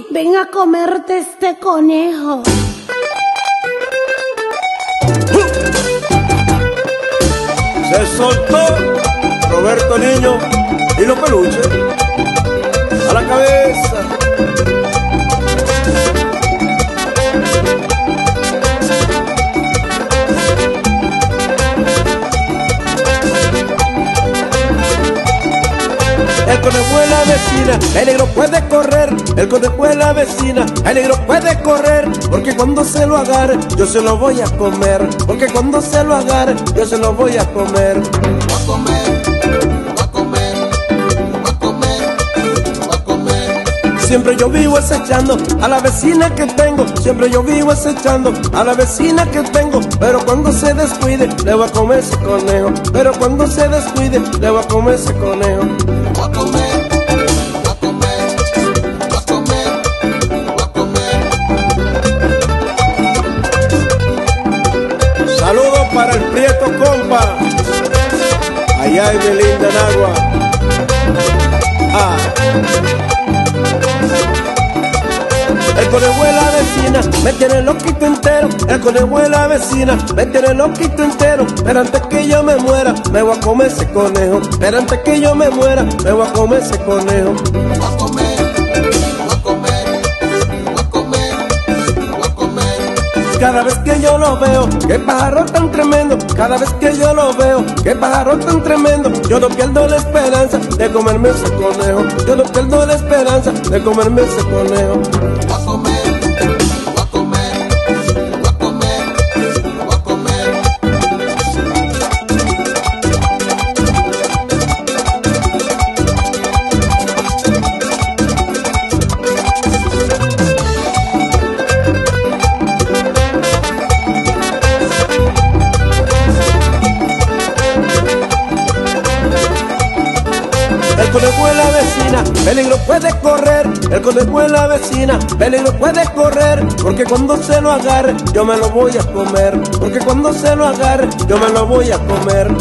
papi, ven a comerte este conejo. Se soltó Roberto Niño y los peluches a la cabeza. El conejo es la vecina, el negro puede correr. El conejo es la vecina, el negro puede correr. Porque cuando se lo agarre, yo se lo voy a comer. Porque cuando se lo agarre, yo se lo voy a comer. A comer, Siempre yo vivo acechando a la vecina que tengo. Siempre yo vivo acechando a la vecina que tengo. Pero cuando se descuide, le voy a comer ese conejo. Pero cuando se descuide, le voy a comer ese conejo. Va a comer, va a comer, va a comer, va a comer. Saludos para el Prieto Compa. Allá en Belín de Nagua. Ah. El conejo de la vecina me tiene loquito entero. El conejo de la vecina me tiene loquito entero. Pero antes que yo me muera, me voy a comer ese conejo. Pero antes que yo me muera, me voy a comer ese conejo. Cada vez que yo lo veo, qué pájaro tan tremendo. Cada vez que yo lo veo, qué pájaro tan tremendo. Yo no pierdo la esperanza de comerme ese conejo. Yo no pierdo la esperanza de comerme ese conejo. De la vecina, peligro puede correr. El conejo de la vecina, peligro puede correr. Porque cuando se lo agarre, yo me lo voy a comer. Porque cuando se lo agarre, yo me lo voy a comer.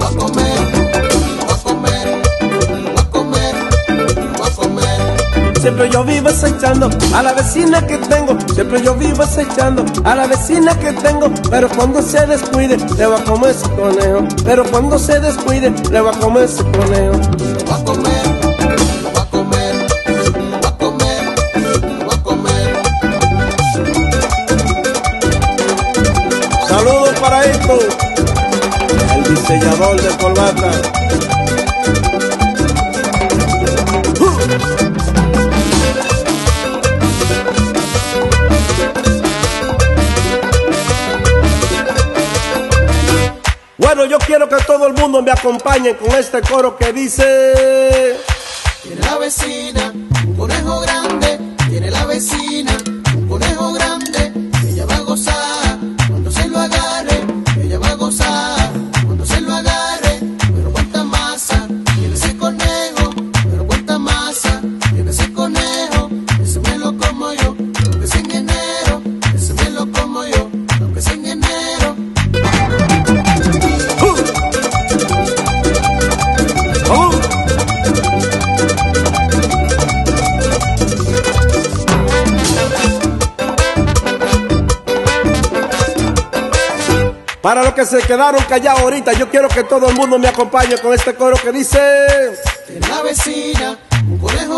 A comer, a. Siempre yo vivo acechando a la vecina que tengo. Siempre yo vivo acechando a la vecina que tengo. Pero cuando se descuide, le va a comer ese conejo. Pero cuando se descuide, le va a comer ese conejo. El diseñador de corbata. Bueno, yo quiero que todo el mundo me acompañe con este coro que dice... La vecina Para los que se quedaron callados ahorita, yo quiero que todo el mundo me acompañe con este coro que dice... Tiene la vecina un conejo